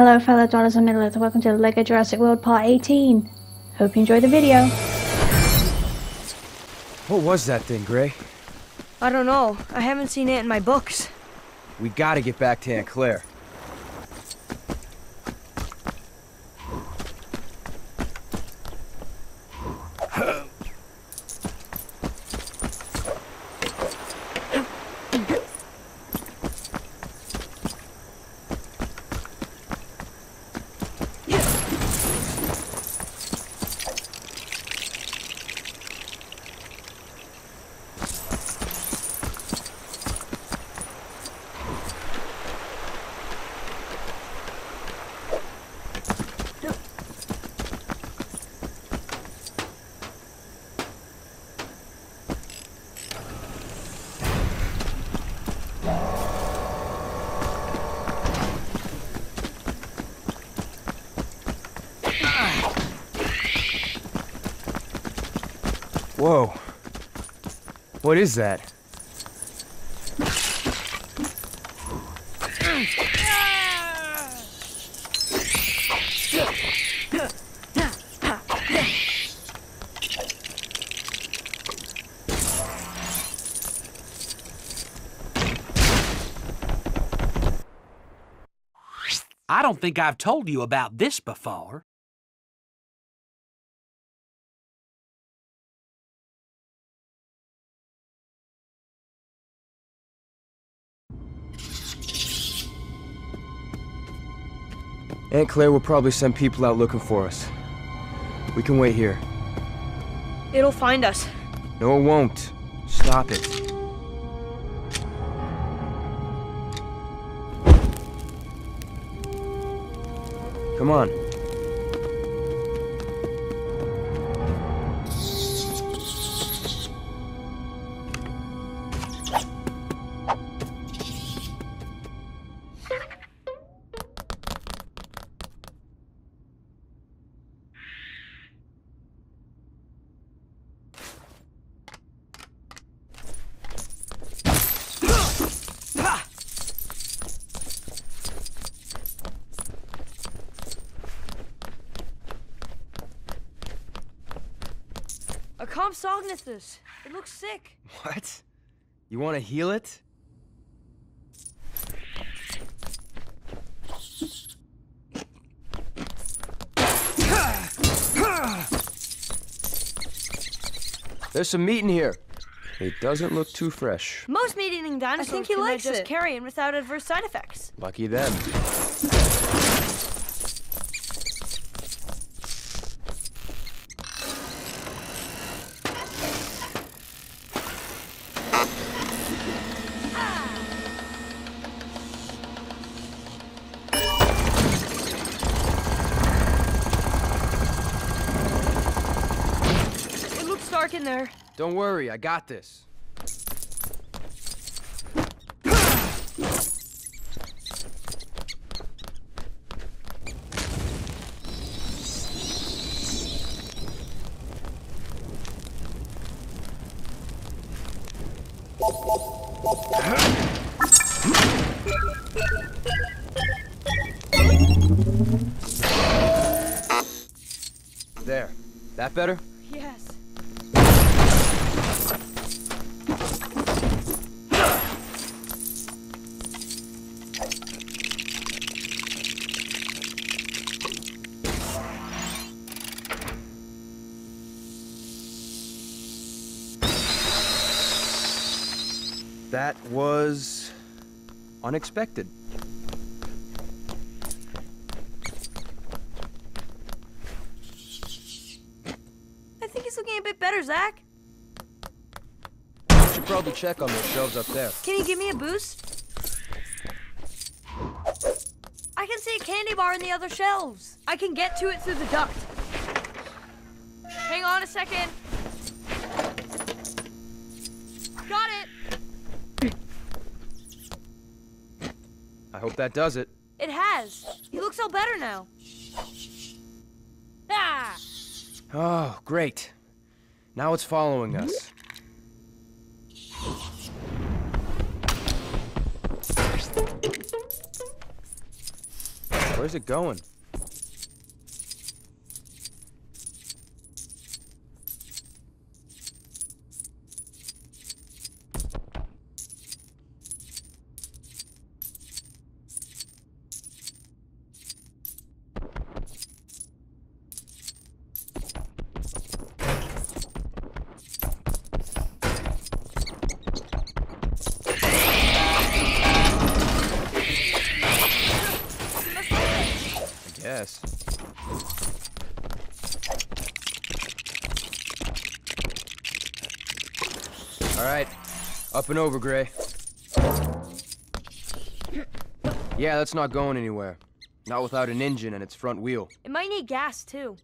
Hello fellow dwellers of Middle Earth and welcome to LEGO Jurassic World Part 18. Hope you enjoyed the video. What was that thing, Gray? I don't know. I haven't seen it in my books. We gotta get back to Aunt Claire. Whoa. What is that? I don't think I've told you about this before. Aunt Claire will probably send people out looking for us. We can wait here. It'll find us. No, it won't. Stop it. Come on. Compsognathus. It looks sick. What? You want to heal it? There's some meat in here. It doesn't look too fresh. Most meat-eating dinosaurs think he can likes digest it. carrion without adverse side effects. Lucky them. Don't worry, I got this. There. That better? That was unexpected. I think he's looking a bit better, Zach. You should probably check on those shelves up there. Can you give me a boost? I can see a candy bar in the other shelves. I can get to it through the duct. Hang on a second. Got it. I hope that does it. It has. He looks all better now. Ah! Oh, great. Now it's following us. Where's it going? I guess. All right, up and over, Gray. Yeah, that's not going anywhere. Not without an engine and its front wheel. It might need gas, too.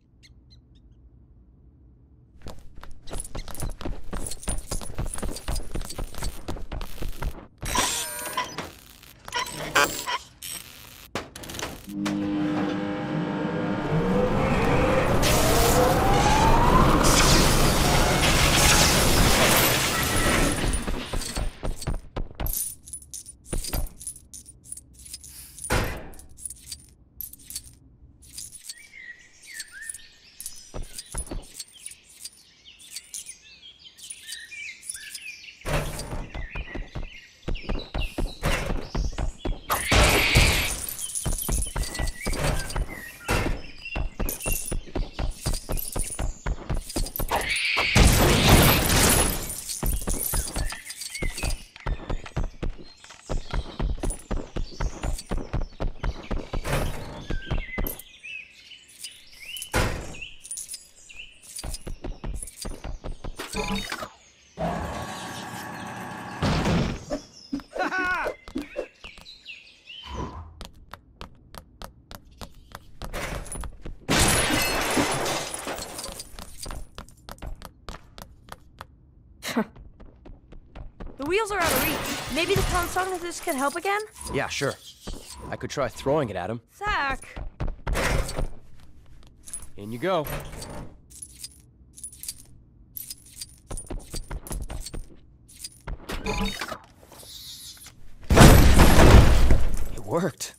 The wheels are out of reach. Maybe the Compsognathus can help again? Yeah, sure. I could try throwing it at him. Zach! In you go. It worked.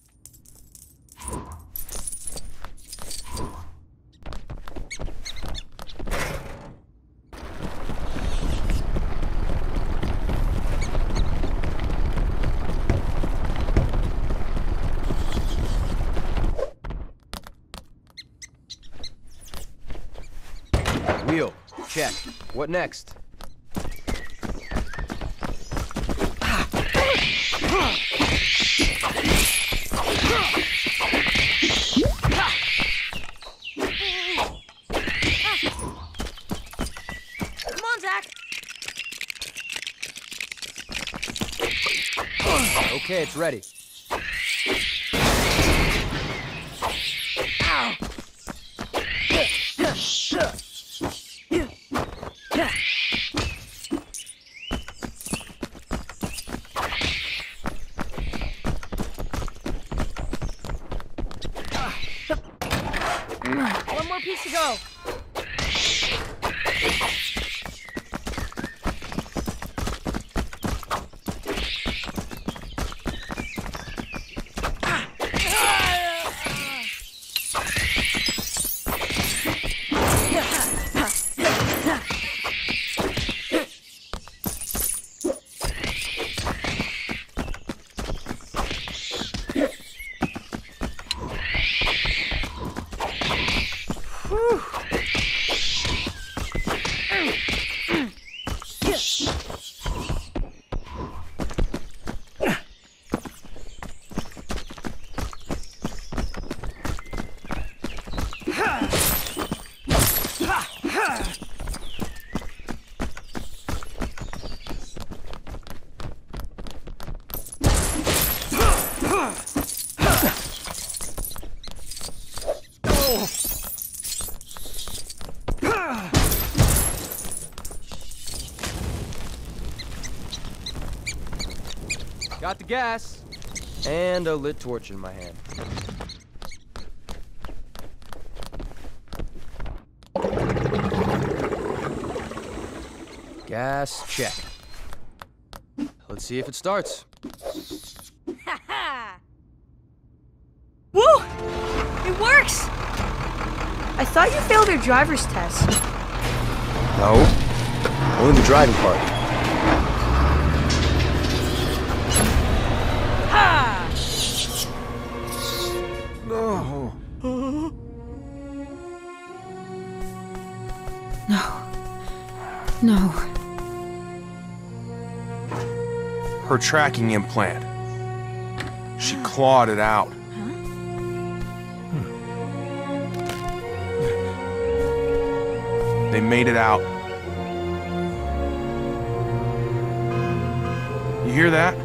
Wheel. Check. What next? Come on, Zach! Okay, it's ready. Got the gas. And a lit torch in my hand. Gas check. Let's see if it starts. Thought you failed your driver's test. No. Only the driving part. Ha! No. No. Her tracking implant. She clawed it out. They made it out. You hear that?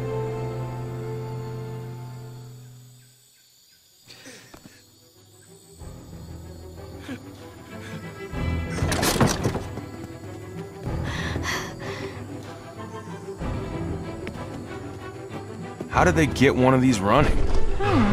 How did they get one of these running? Hmm.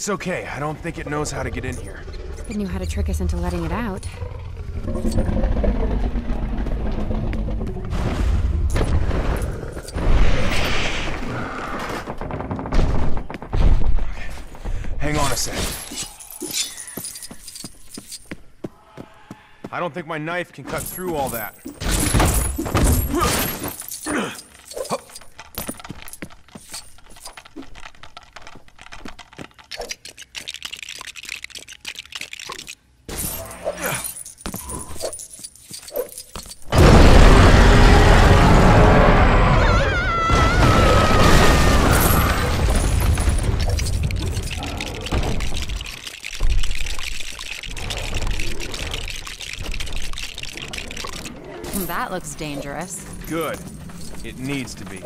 It's okay. I don't think it knows how to get in here. It knew how to trick us into letting it out. Hang on a sec. I don't think my knife can cut through all that. Dangerous. Good. It needs to be.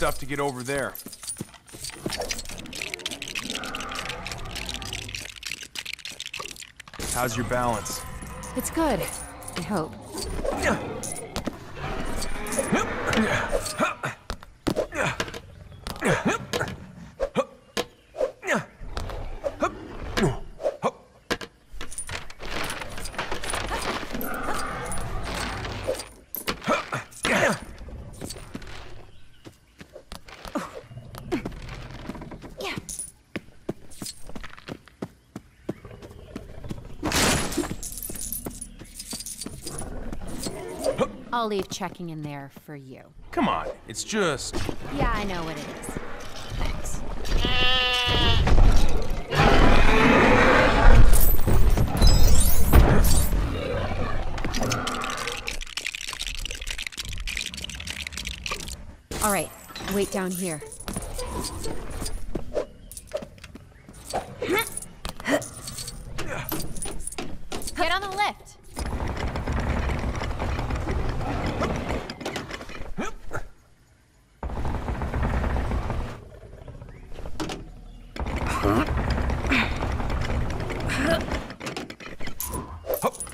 Stuff to get over there. How's your balance? It's good. I hope. I'll leave checking in there for you. Come on, it's just. Yeah, I know what it is. Thanks. All right, wait down here. Get on the lift.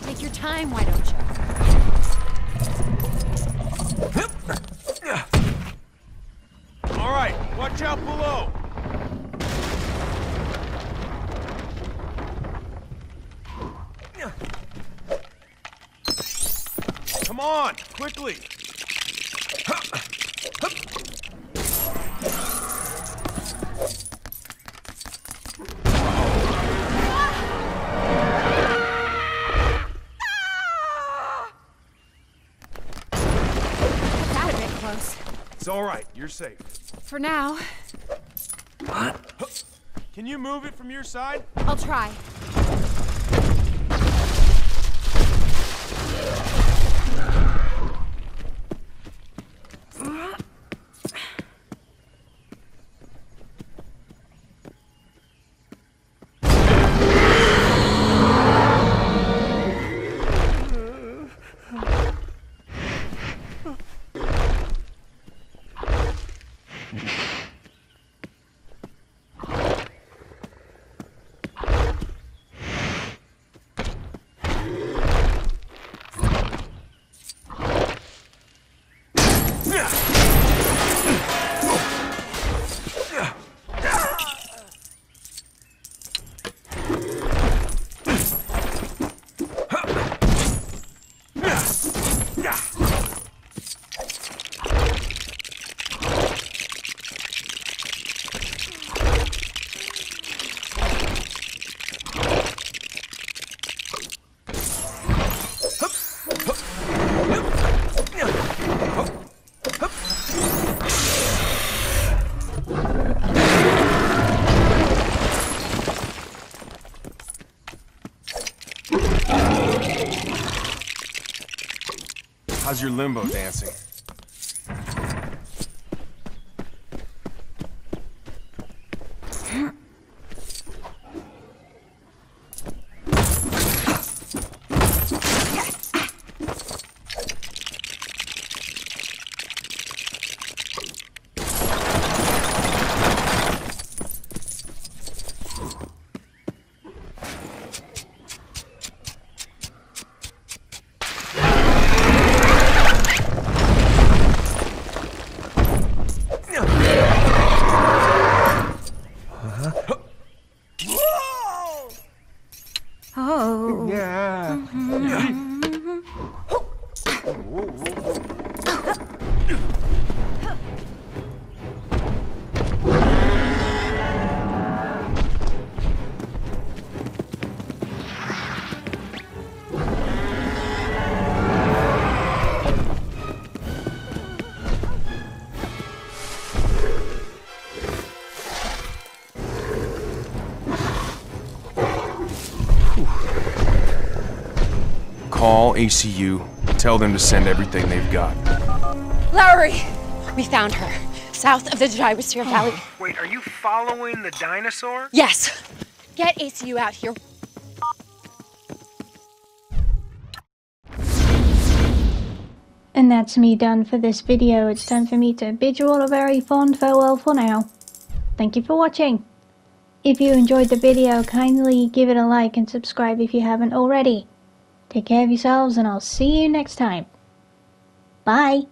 Take your time, why don't you? All right, watch out below. Come on, quickly. It's all right. You're safe. For now, Can you move it from your side? I'll try. How's your limbo dancing? Call ACU. Tell them to send everything they've got. Lowery! We found her. South of the Gyrosphere oh. Valley. Wait, are you following the dinosaur? Yes! Get ACU out here. And that's me done for this video. It's time for me to bid you all a very fond farewell for now. Thank you for watching. If you enjoyed the video, kindly give it a like and subscribe if you haven't already. Take care of yourselves and I'll see you next time. Bye.